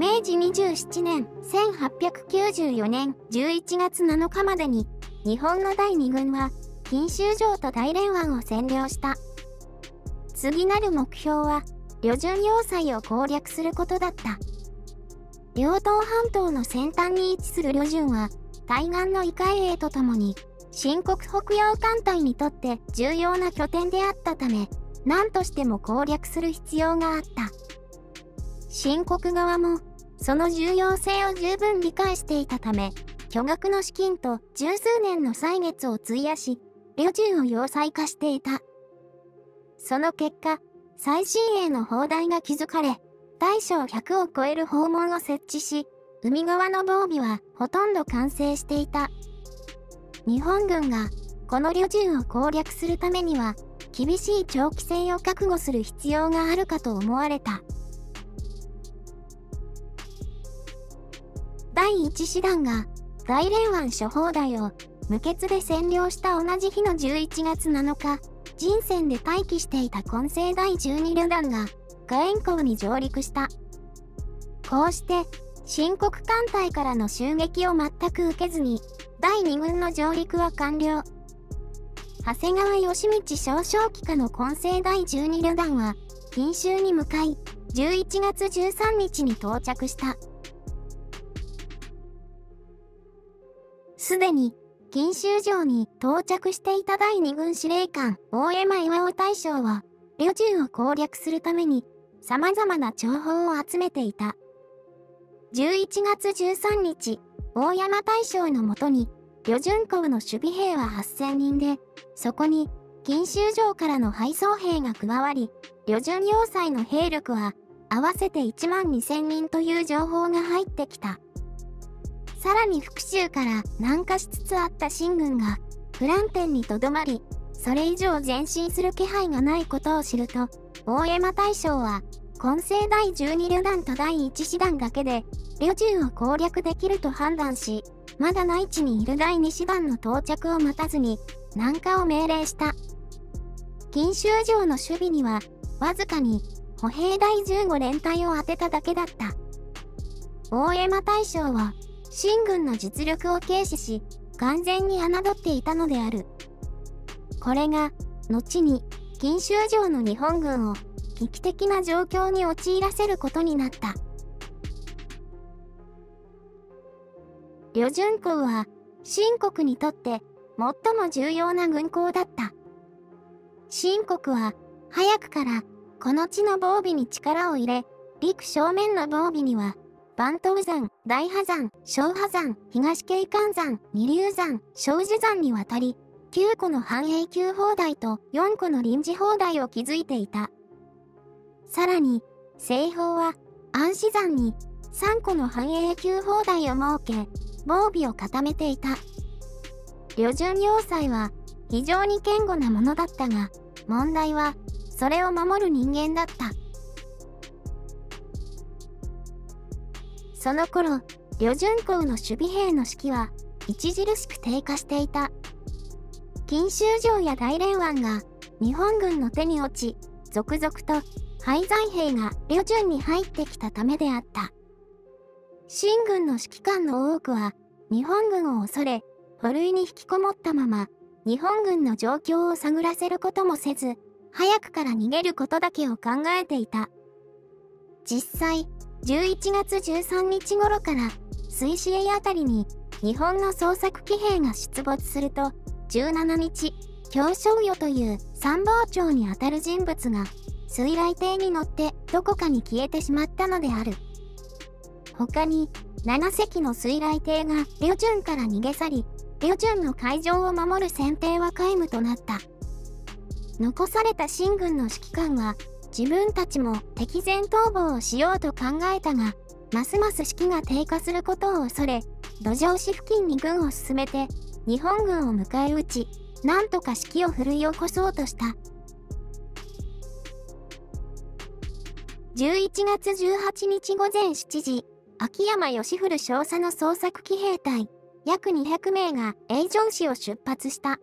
明治27年1894年11月7日までに日本の第2軍は錦州城と大連湾を占領した。次なる目標は旅順要塞を攻略することだった。両東半島の先端に位置する旅順は対岸の異海衛とともに新国北洋艦隊にとって重要な拠点であったため何としても攻略する必要があった。新国側もその重要性を十分理解していたため巨額の資金と十数年の歳月を費やし旅順を要塞化していた。その結果、最新鋭の砲台が築かれ、大小100を超える砲門を設置し、海側の防備はほとんど完成していた。日本軍がこの旅順を攻略するためには、厳しい長期戦を覚悟する必要があるかと思われた。第一師団が大連湾諸砲台を無血で占領した同じ日の11月7日、人選で待機していた混成第12旅団が火炎港に上陸した。こうして、新国艦隊からの襲撃を全く受けずに、第2軍の上陸は完了。長谷川義道少将機下の混成第12旅団は、錦州に向かい、11月13日に到着した。すでに、錦州城に到着していた第2軍司令官、大山岩尾大将は、旅順を攻略するために、様々な情報を集めていた。11月13日、大山大将のもとに、旅順港の守備兵は8000人で、そこに、錦州城からの配送兵が加わり、旅順要塞の兵力は、合わせて1万2000人という情報が入ってきた。さらに復讐から南下しつつあった秦軍が、フランテンにとどまり、それ以上前進する気配がないことを知ると、大山大将は、混成第12旅団と第1師団だけで、旅順を攻略できると判断し、まだ内地にいる第2師団の到着を待たずに、南下を命令した。錦州城の守備には、わずかに、歩兵第15連隊を当てただけだった。大山大将は、秦軍の実力を軽視し、完全に侮っていたのである。これが、後に、錦州城の日本軍を危機的な状況に陥らせることになった。旅順港は、秦国にとって最も重要な軍港だった。秦国は、早くから、この地の防備に力を入れ、陸正面の防備には番頭山、大破山、小破山、東景観山、二流山、小樹山にわたり、9個の半永久砲台と4個の臨時砲台を築いていた。さらに、西方は安市山に3個の半永久砲台を設け、防備を固めていた。旅順要塞は非常に堅固なものだったが、問題はそれを守る人間だった。その頃、旅順港の守備兵の士気は著しく低下していた。錦州城や大連湾が日本軍の手に落ち、続々と廃材兵が旅順に入ってきたためであった。秦軍の指揮官の多くは日本軍を恐れ、保塁に引きこもったまま、日本軍の状況を探らせることもせず、早くから逃げることだけを考えていた。実際、11月13日頃から水死営あたりに日本の捜索騎兵が出没すると17日京商与という参謀長にあたる人物が水雷艇に乗ってどこかに消えてしまったのである。他に7隻の水雷艇が旅順から逃げ去り旅順の海上を守る船艇は皆無となった。残された秦軍の指揮官は自分たちも敵前逃亡をしようと考えたが、ますます士気が低下することを恐れ、土壌市付近に軍を進めて、日本軍を迎え撃ち、なんとか士気を奮い起こそうとした。11月18日午前7時、秋山義古少佐の捜索騎兵隊、約200名が永城市を出発した。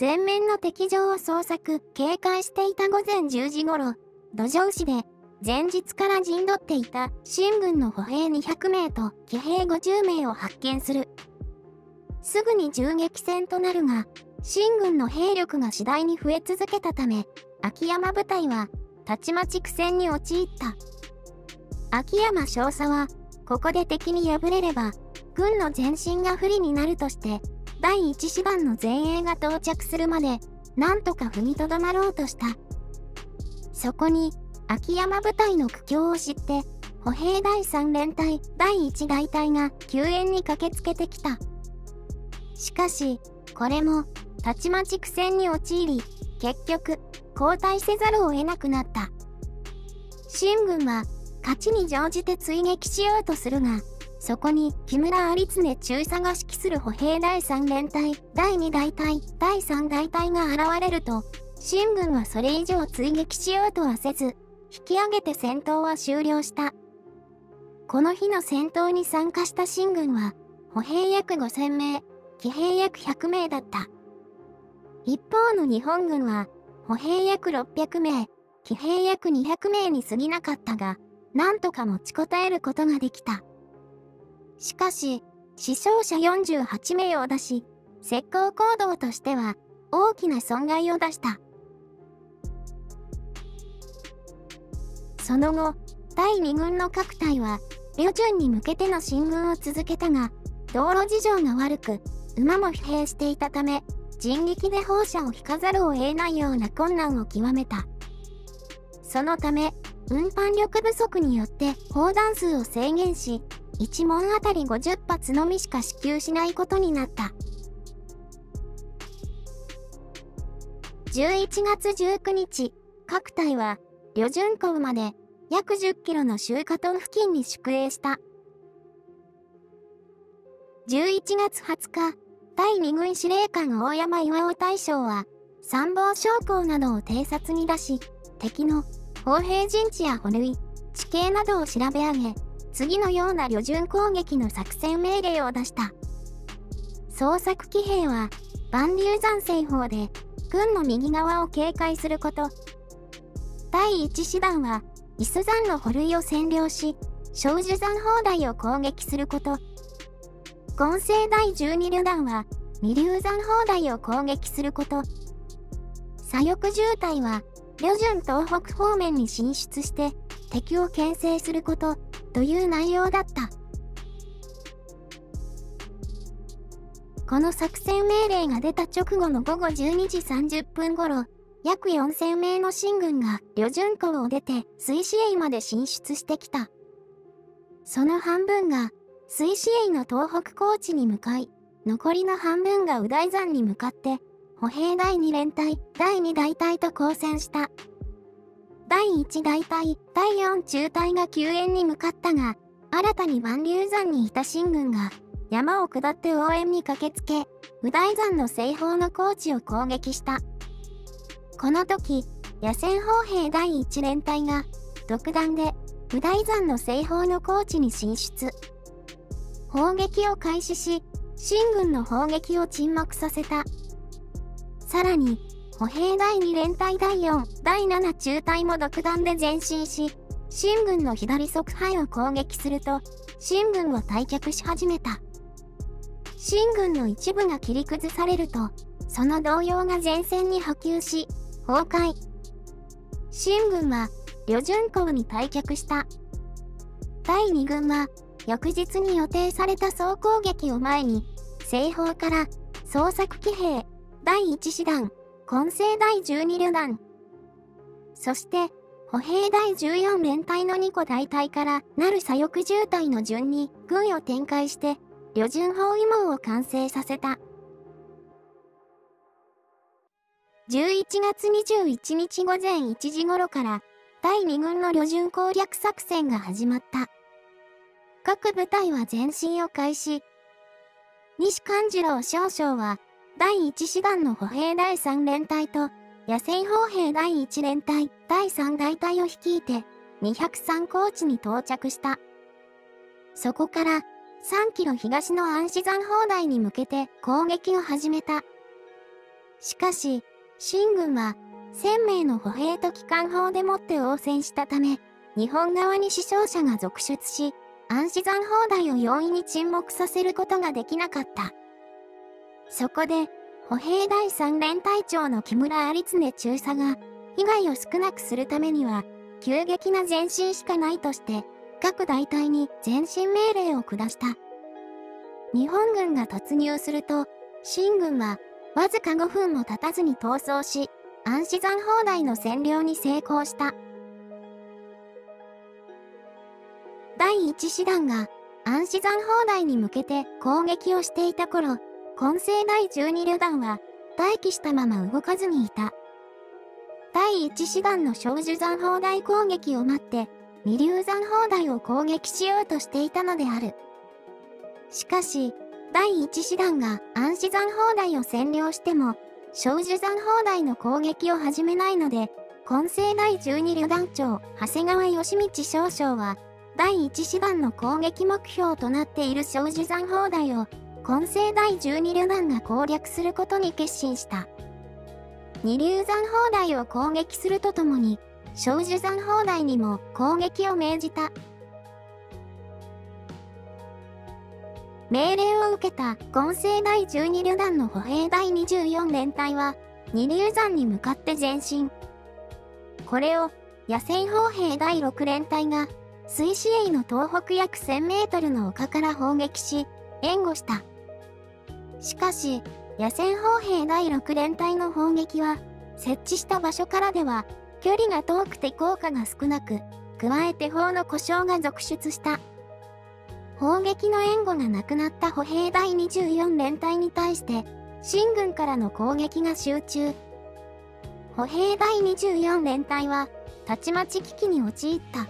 前面の敵情を捜索、警戒していた午前10時頃、土壌市で前日から陣取っていた新軍の歩兵200名と騎兵50名を発見する。すぐに銃撃戦となるが、新軍の兵力が次第に増え続けたため、秋山部隊は、たちまち苦戦に陥った。秋山少佐は、ここで敵に敗れれば、軍の前進が不利になるとして、第一師団の前衛が到着するまで、なんとか踏みとどまろうとした。そこに、秋山部隊の苦境を知って、歩兵第3連隊第1大隊が救援に駆けつけてきた。しかし、これも、たちまち苦戦に陥り、結局、交代せざるを得なくなった。新軍は、勝ちに乗じて追撃しようとするが、そこに木村有常中佐が指揮する歩兵第3連隊、第2大隊、第3大隊が現れると、新軍はそれ以上追撃しようとはせず、引き上げて戦闘は終了した。この日の戦闘に参加した新軍は、歩兵約5000名、騎兵約100名だった。一方の日本軍は、歩兵約600名、騎兵約200名に過ぎなかったが、なんとか持ちこたえることができた。しかし、死傷者48名を出し、石膏行動としては大きな損害を出した。その後、第2軍の各隊は、旅順に向けての進軍を続けたが、道路事情が悪く、馬も疲弊していたため、人力で砲車を引かざるを得ないような困難を極めた。そのため、運搬力不足によって砲弾数を制限し、1門あたり50発のみしか支給しないことになった。11月19日、各隊は、旅順港まで約10キロの集荷トン付近に宿営した。11月20日、第2軍司令官大山岩尾大将は、参謀将校などを偵察に出し、敵の砲兵陣地や捕類、地形などを調べ上げ、次のような旅順攻撃の作戦命令を出した。捜索騎兵は、万流山西方で、軍の右側を警戒すること。第1師団は、伊豆山の捕類を占領し、小樹山砲台を攻撃すること。合成第12旅団は、二流山砲台を攻撃すること。左翼渋滞は、旅順東北方面に進出して、敵を牽制すること、という内容だった。この作戦命令が出た直後の午後12時30分頃、約4000名の新軍が旅順港を出て水死営まで進出してきた。その半分が水死営の東北高地に向かい、残りの半分が右大山に向かって、歩兵第2連隊、第2大隊と交戦した。第1大隊、第4中隊が救援に向かったが、新たに万流山にいた新軍が、山を下って応援に駆けつけ、右大山の西方の高地を攻撃した。この時、野戦砲兵第1連隊が、独断で、右大山の西方の高地に進出。砲撃を開始し、新軍の砲撃を沈黙させた。さらに、歩兵第2連隊第4、第7中隊も独断で前進し、新軍の左側背を攻撃すると、新軍を退却し始めた。新軍の一部が切り崩されると、その動揺が前線に波及し、崩壊。新軍は、旅順港に退却した。第2軍は、翌日に予定された総攻撃を前に、西方から捜索騎兵第1師団混成第12旅団。そして、歩兵第14連隊の2個大隊からなる左翼渋滞の順に軍を展開して、旅順包囲網を完成させた。11月21日午前1時頃から第2軍の旅順攻略作戦が始まった。各部隊は前進を開始。西勘次郎少将は第1師団の歩兵第3連隊と、野戦砲兵第1連隊、第3大隊を率いて、203高地に到着した。そこから、3キロ東の安市山砲台に向けて攻撃を始めた。しかし、新軍は、1000名の歩兵と機関砲でもって応戦したため、日本側に死傷者が続出し、暗死山砲台を容易に沈黙させることができなかった。そこで、歩兵第3連隊長の木村有常中佐が、被害を少なくするためには、急激な前進しかないとして、各大隊に前進命令を下した。日本軍が突入すると、新軍は、わずか5分も経たずに逃走し、暗死山砲台の占領に成功した。第一師団が暗死山砲台に向けて攻撃をしていた頃、混成第12旅団は待機したまま動かずにいた。第一師団の小樹山砲台攻撃を待って、二流山砲台を攻撃しようとしていたのである。しかし、第一師団が暗死山砲台を占領しても、小樹山砲台の攻撃を始めないので、混成第12旅団長、長谷川義道少将は、第1師団の攻撃目標となっている小樹山砲台を、混成第12旅団が攻略することに決心した。二流山砲台を攻撃するとともに、小樹山砲台にも攻撃を命じた。命令を受けた混成第12旅団の歩兵第24連隊は、二流山に向かって前進。これを、野戦砲兵第6連隊が、水死営の東北約1000メートルの丘から砲撃し、援護した。しかし、野戦砲兵第6連隊の砲撃は、設置した場所からでは、距離が遠くて効果が少なく、加えて砲の故障が続出した。砲撃の援護がなくなった歩兵第24連隊に対して、新軍からの攻撃が集中。歩兵第24連隊は、たちまち危機に陥った。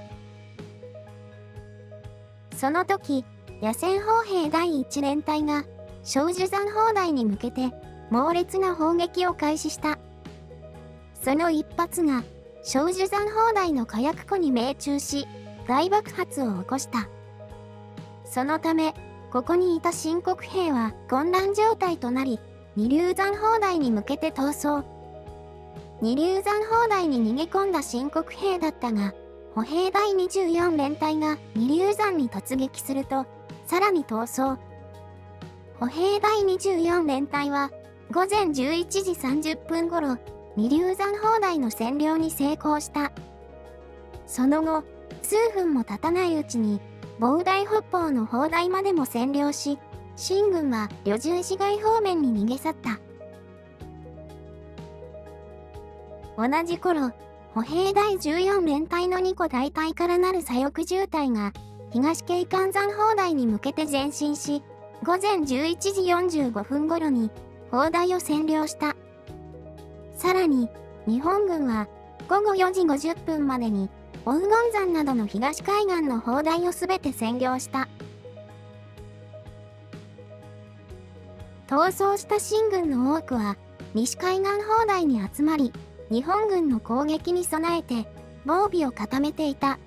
その時、野戦砲兵第1連隊が、小樹山砲台に向けて、猛烈な砲撃を開始した。その一発が、小樹山砲台の火薬庫に命中し、大爆発を起こした。そのため、ここにいた新国兵は混乱状態となり、二流山砲台に向けて逃走。二流山砲台に逃げ込んだ新国兵だったが、歩兵第24連隊が二流山に突撃すると、さらに逃走。歩兵第24連隊は、午前11時30分頃、二流山砲台の占領に成功した。その後、数分も経たないうちに、膨大北方の砲台までも占領し、新軍は旅順市街方面に逃げ去った。同じ頃、歩兵第14連隊の2個大隊からなる左翼渋滞が、東京関山砲台に向けて前進し、午前11時45分頃に、砲台を占領した。さらに、日本軍は、午後4時50分までに、黄金山などの東海岸の砲台をすべて占領した。逃走した新軍の多くは、西海岸砲台に集まり、日本軍の攻撃に備えて、防備を固めていた。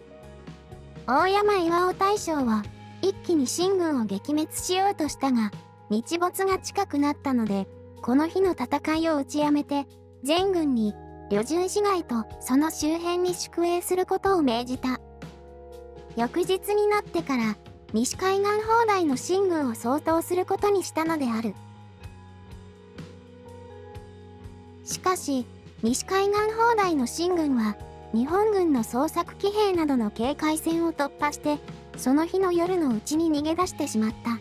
大山岩尾大将は、一気に新軍を撃滅しようとしたが、日没が近くなったので、この日の戦いを打ちやめて、全軍に旅順市街とその周辺に宿営することを命じた。翌日になってから、西海岸砲台の進軍を相当することにしたのである。しかし、西海岸砲台の進軍は、日本軍の捜索騎兵などの警戒線を突破して、その日の夜のうちに逃げ出してしまった。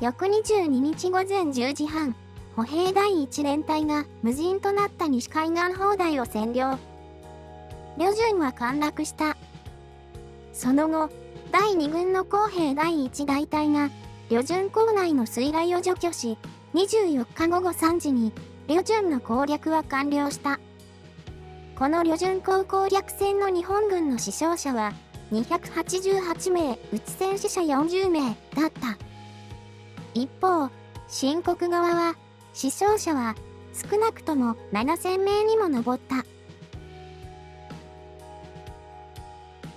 翌22日午前10時半、歩兵第1連隊が無人となった西海岸砲台を占領。旅順は陥落した。その後、第2軍の公兵第1大隊が、旅順港内の水害を除去し、24日午後3時に、旅順の攻略は完了した。この旅順港攻略戦の日本軍の死傷者は、288名、内戦死者40名だった。一方、新国側は、死傷者は少なくとも7000名にも上った。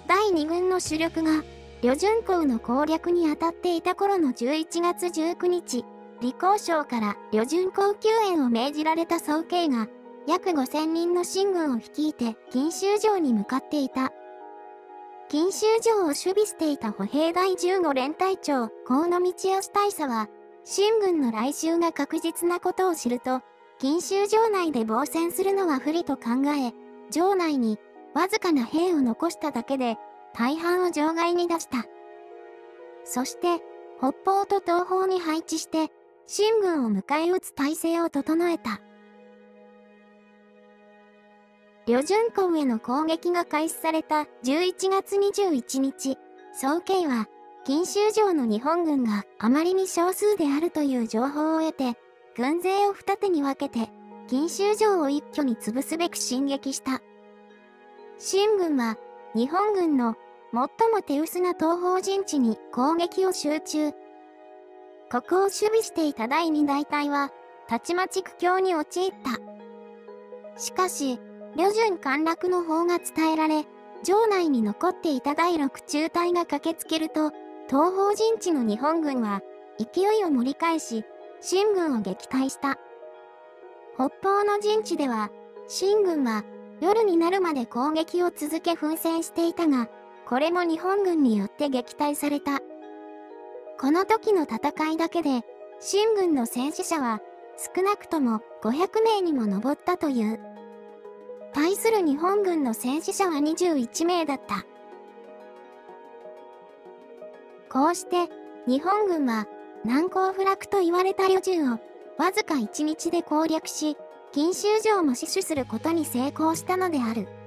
第2軍の主力が、旅順港の攻略に当たっていた頃の11月19日、李光省から旅順港救援を命じられた総計が、約5000人の新軍を率いて錦州城に向かっていた。錦州城を守備していた歩兵第15連隊長、河野道義大佐は、新軍の来襲が確実なことを知ると、錦州城内で防戦するのは不利と考え、城内にわずかな兵を残しただけで、大半を場外に出した。そして、北方と東方に配置して、新軍を迎え撃つ体制を整えた。旅順港への攻撃が開始された11月21日、総計は、錦州城の日本軍があまりに少数であるという情報を得て、軍勢を二手に分けて、錦州城を一挙に潰すべく進撃した。新軍は、日本軍の最も手薄な東方陣地に攻撃を集中。ここを守備していた第二大隊は、たちまち苦境に陥った。しかし、旅順陥落の方が伝えられ、城内に残っていた第6中隊が駆けつけると、東方陣地の日本軍は、勢いを盛り返し、新軍を撃退した。北方の陣地では、新軍は、夜になるまで攻撃を続け奮戦していたが、これも日本軍によって撃退された。この時の戦いだけで、新軍の戦死者は、少なくとも500名にも上ったという。対する日本軍の戦死者は21名だった。こうして、日本軍は、難攻不落と言われた旅順を、わずか1日で攻略し、錦州城も死守することに成功したのである。